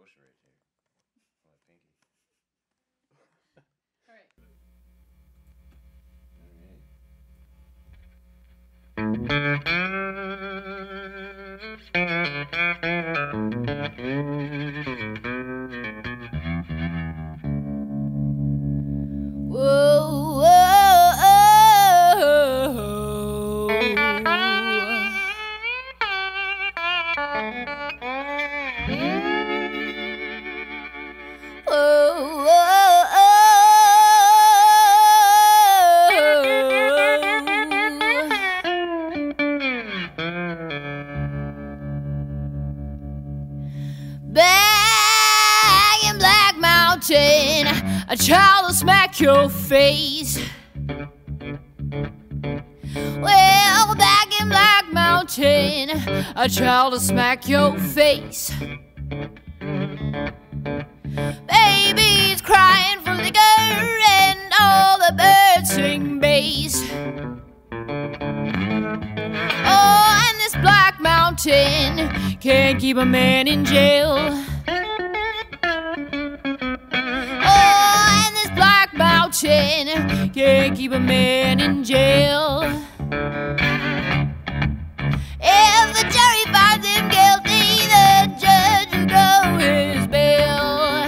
Scotia right here. A child will smack your face. Well, back in Black Mountain, a child will smack your face. Baby's crying for liquor, and all the birds sing bass. Oh, and this Black Mountain can't keep a man in jail. Black can't keep a man in jail. If the jury finds him guilty, the judge will go his bail.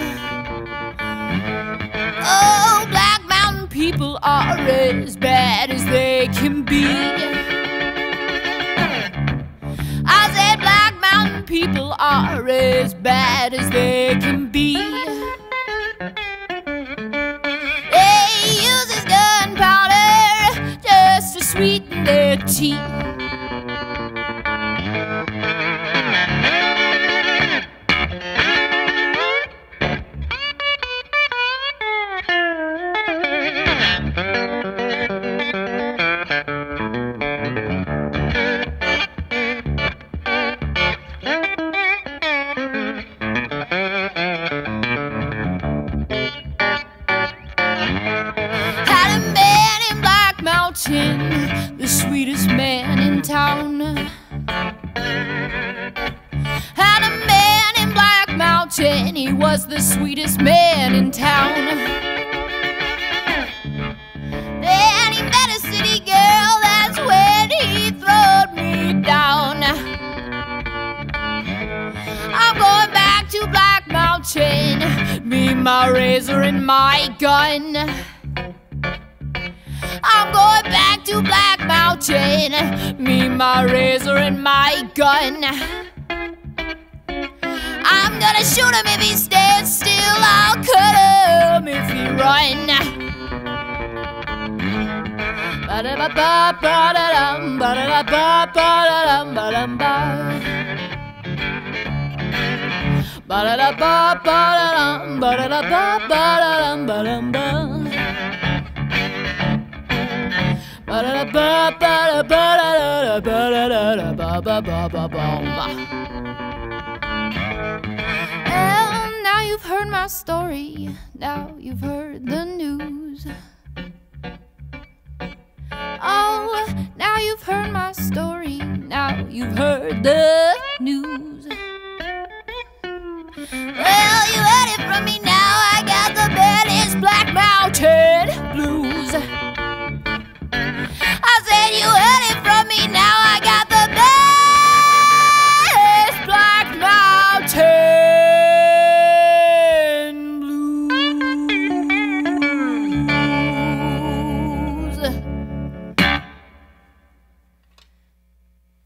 Oh, Black Mountain people are as bad as they can be. I said Black Mountain people are as bad as they can be. Sweeten Mountain, the sweetest man in town. Had a man in Black Mountain, he was the sweetest man in town. Then he met a city girl, that's when he throwed me down. I'm going back to Black Mountain, me, my razor, and my gun. I'm going back to Black Mountain, me, my razor, and my gun. I'm gonna shoot him if he stands still, I'll cut him if he run. Ba-da-dum, ba-da-da-ba, ba-da-dum, ba-dum, ba. Ba-da-da-ba, ba-da-dum, ba-da-da-ba, ba-da-dum, ba-dum, ba. Ba-da-da-ba, ba-da, ba-da-da-da, ba-da-da-da, ba-ba-ba-ba-bum. Well, now you've heard my story. Now you've heard the news. Oh, now you've heard my story. Now you've heard the